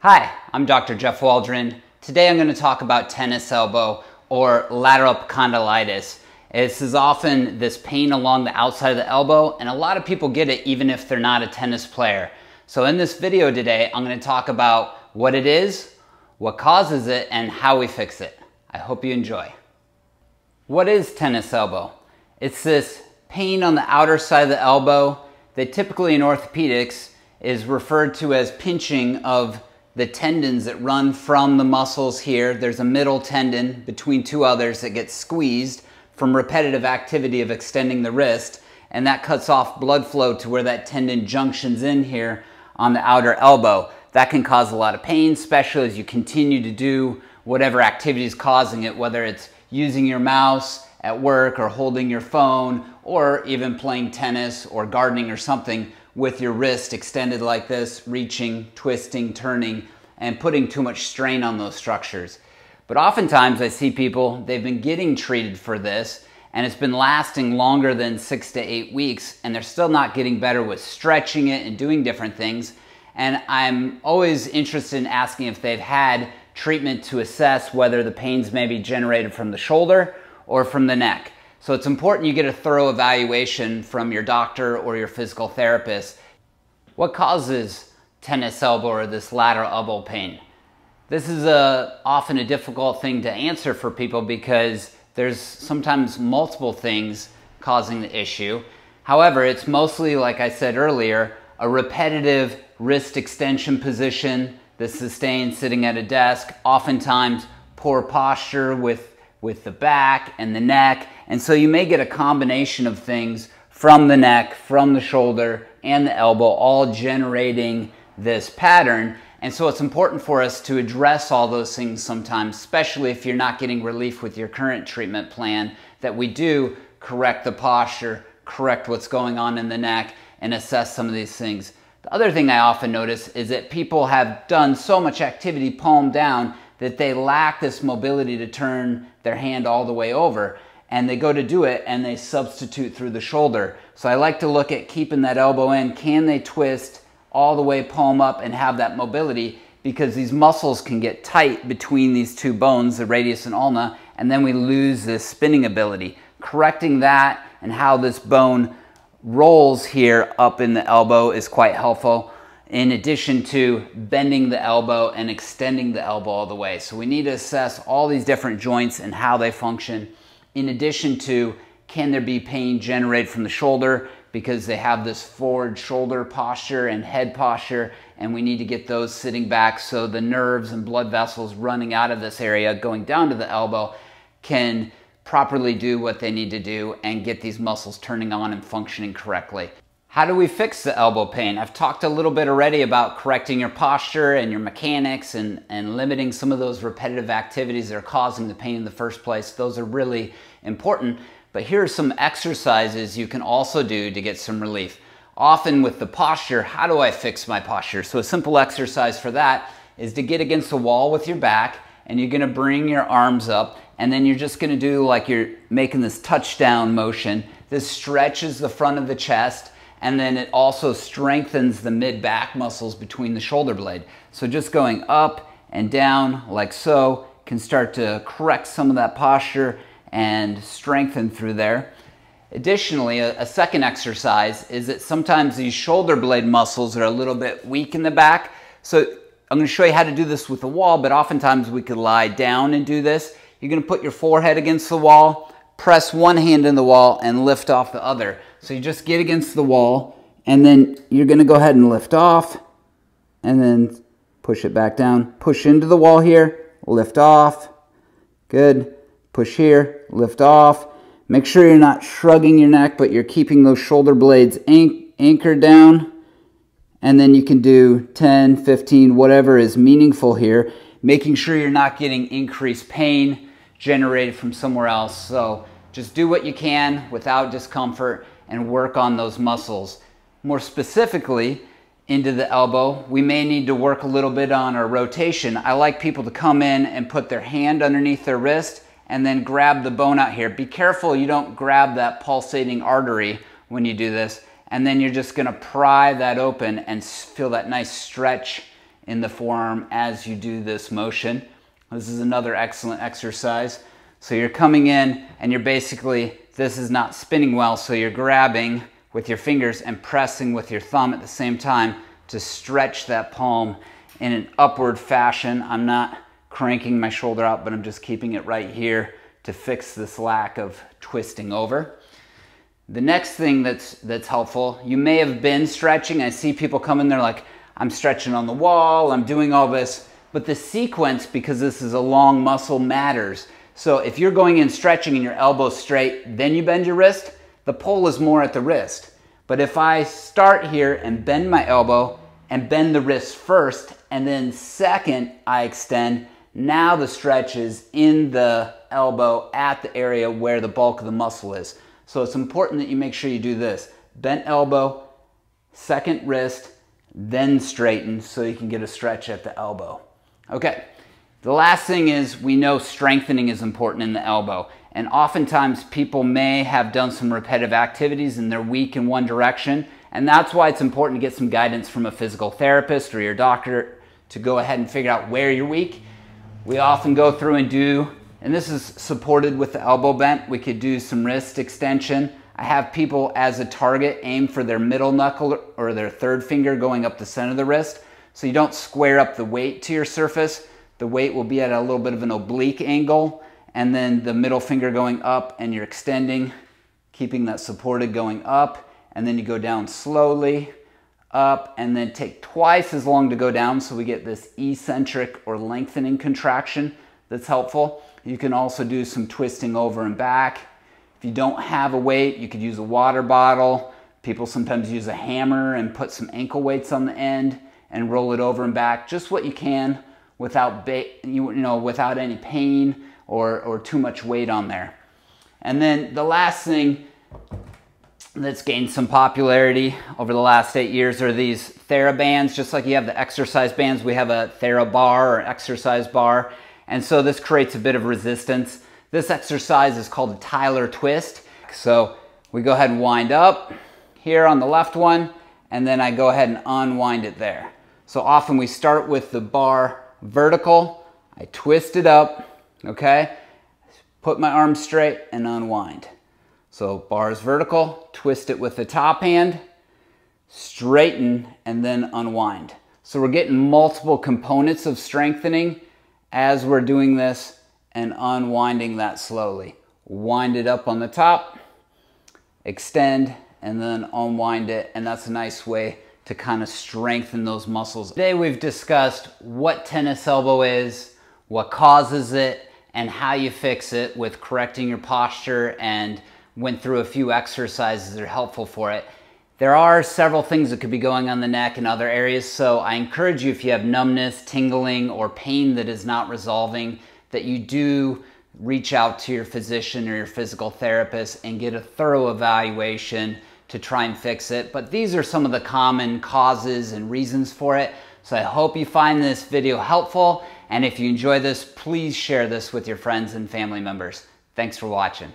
Hi, I'm Dr. Jeff Waldron. Today I'm going to talk about tennis elbow or lateral epicondylitis. This is often this pain along the outside of the elbow and a lot of people get it even if they're not a tennis player. So in this video today, I'm going to talk about what it is, what causes it, and how we fix it. I hope you enjoy. What is tennis elbow? It's this pain on the outer side of the elbow that typically in orthopedics is referred to as pinching of the tendons that run from the muscles here. There's a middle tendon between two others that gets squeezed from repetitive activity of extending the wrist, and that cuts off blood flow to where that tendon junctions in here on the outer elbow. That can cause a lot of pain, especially as you continue to do whatever activity is causing it, whether it's using your mouse at work or holding your phone or even playing tennis or gardening or something with your wrist extended like this, reaching, twisting, turning, and putting too much strain on those structures. But oftentimes I see people, they've been getting treated for this and it's been lasting longer than six to eight weeks and they're still not getting better with stretching it and doing different things. And I'm always interested in asking if they've had treatment to assess whether the pains may be generated from the shoulder or from the neck. So it's important you get a thorough evaluation from your doctor or your physical therapist. What causes tennis elbow or this lateral elbow pain? This is a, often a difficult thing to answer for people because there's sometimes multiple things causing the issue. However, it's mostly, like I said earlier, a repetitive wrist extension position, the sustained sitting at a desk, oftentimes poor posture with with the back and the neck. And so you may get a combination of things from the neck, from the shoulder, and the elbow, all generating this pattern. And so it's important for us to address all those things sometimes, especially if you're not getting relief with your current treatment plan, that we do correct the posture, correct what's going on in the neck, and assess some of these things. The other thing I often notice is that people have done so much activity palm down that they lack this mobility to turn their hand all the way over and they go to do it and they substitute through the shoulder. So I like to look at keeping that elbow in. Can they twist all the way palm up and have that mobility? Because these muscles can get tight between these two bones, the radius and ulna, and then we lose this spinning ability. Correcting that and how this bone rolls here up in the elbow is quite helpful in addition to bending the elbow and extending the elbow all the way. So we need to assess all these different joints and how they function in addition to can there be pain generated from the shoulder because they have this forward shoulder posture and head posture and we need to get those sitting back so the nerves and blood vessels running out of this area going down to the elbow can properly do what they need to do and get these muscles turning on and functioning correctly. How do we fix the elbow pain? I've talked a little bit already about correcting your posture and your mechanics and, and limiting some of those repetitive activities that are causing the pain in the first place. Those are really important. But here are some exercises you can also do to get some relief. Often with the posture, how do I fix my posture? So a simple exercise for that is to get against the wall with your back and you're gonna bring your arms up and then you're just gonna do like you're making this touchdown motion. This stretches the front of the chest and then it also strengthens the mid-back muscles between the shoulder blade. So just going up and down like so can start to correct some of that posture and strengthen through there. Additionally, a, a, second exercise is that sometimes these shoulder blade muscles are a little bit weak in the back. So I'm gonna show you how to do this with the wall, but oftentimes we could lie down and do this. You're gonna put your forehead against the wall, press one hand in the wall and lift off the other. So you just get against the wall and then you're going to go ahead and lift off and then push it back down. Push into the wall here, lift off. Good. Push here, lift off. Make sure you're not shrugging your neck, but you're keeping those shoulder blades anchored down. And then you can do 10, 15, whatever is meaningful here, making sure you're not getting increased pain generated from somewhere else. So just do what you can without discomfort and work on those muscles. More specifically, into the elbow, we may need to work a little bit on our rotation. I like people to come in and put their hand underneath their wrist and then grab the bone out here. Be careful you don't grab that pulsating artery when you do this. And then you're just gonna pry that open and feel that nice stretch in the forearm as you do this motion. This is another excellent exercise. So you're coming in and you're basically, this is not spinning well, so you're grabbing with your fingers and pressing with your thumb at the same time to stretch that palm in an upward fashion. I'm not cranking my shoulder out, but I'm just keeping it right here to fix this lack of twisting over. The next thing that's, that's helpful, you may have been stretching. I see people come in there like, I'm stretching on the wall, I'm doing all this, but the sequence, because this is a long muscle, matters. So if you're going in stretching and your elbow straight, then you bend your wrist, the pull is more at the wrist. But if I start here and bend my elbow and bend the wrist first, and then second I extend, now the stretch is in the elbow at the area where the bulk of the muscle is. So it's important that you make sure you do this. Bent elbow, second wrist, then straighten so you can get a stretch at the elbow. Okay, the last thing is we know strengthening is important in the elbow. And oftentimes people may have done some repetitive activities and they're weak in one direction. And that's why it's important to get some guidance from a physical therapist or your doctor to go ahead and figure out where you're weak we often go through and do, and this is supported with the elbow bent, we could do some wrist extension. I have people as a target aim for their middle knuckle or their third finger going up the center of the wrist. So you don't square up the weight to your surface. The weight will be at a little bit of an oblique angle and then the middle finger going up and you're extending, keeping that supported going up. And then you go down slowly up and then take twice as long to go down so we get this eccentric or lengthening contraction that's helpful. You can also do some twisting over and back. If you don't have a weight, you could use a water bottle. People sometimes use a hammer and put some ankle weights on the end and roll it over and back, just what you can without, you know, without any pain or, or too much weight on there. And then the last thing that's gained some popularity over the last eight years are these TheraBands. Just like you have the exercise bands, we have a TheraBar or exercise bar. And so this creates a bit of resistance. This exercise is called a Tyler twist. So we go ahead and wind up here on the left one, and then I go ahead and unwind it there. So often we start with the bar vertical, I twist it up, okay? Put my arm straight and unwind. So bars vertical, twist it with the top hand, straighten, and then unwind. So we're getting multiple components of strengthening as we're doing this and unwinding that slowly. Wind it up on the top, extend, and then unwind it. And that's a nice way to kind of strengthen those muscles. Today we've discussed what tennis elbow is, what causes it, and how you fix it with correcting your posture and went through a few exercises that are helpful for it. There are several things that could be going on the neck and other areas, so I encourage you if you have numbness, tingling, or pain that is not resolving, that you do reach out to your physician or your physical therapist and get a thorough evaluation to try and fix it. But these are some of the common causes and reasons for it. So I hope you find this video helpful. And if you enjoy this, please share this with your friends and family members. Thanks for watching.